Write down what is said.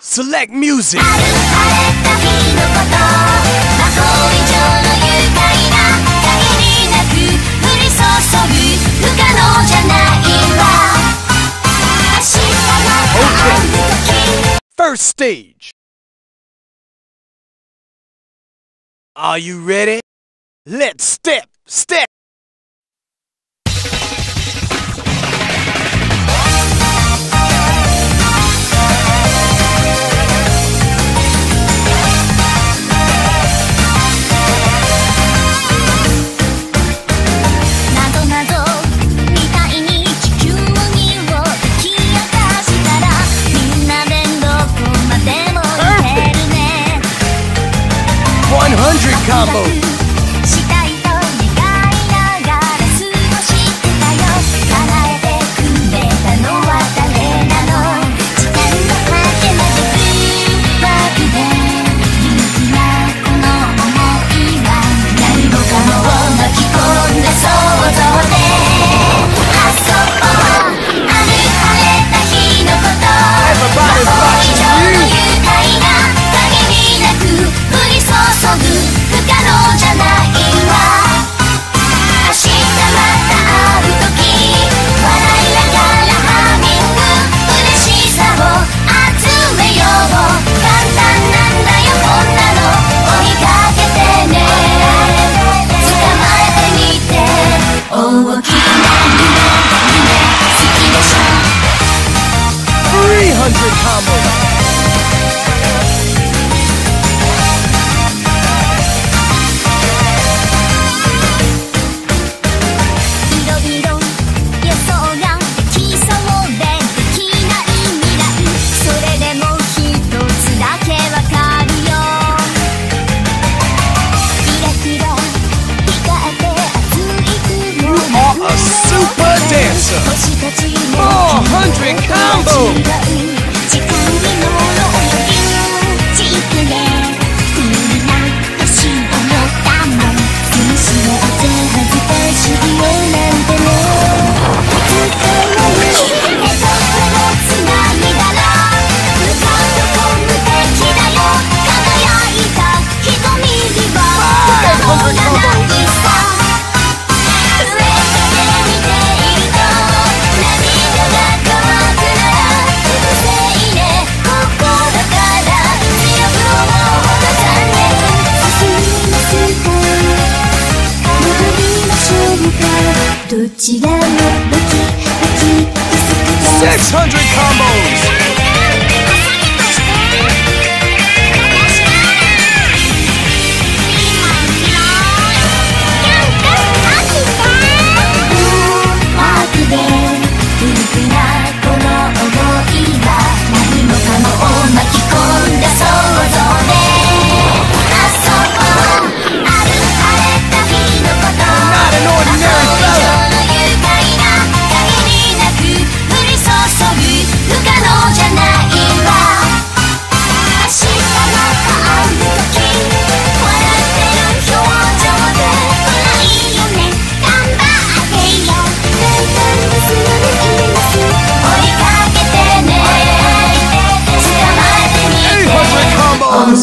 Select Music first stage. Are you ready? Let's step, step. combo. Come. 600 combos!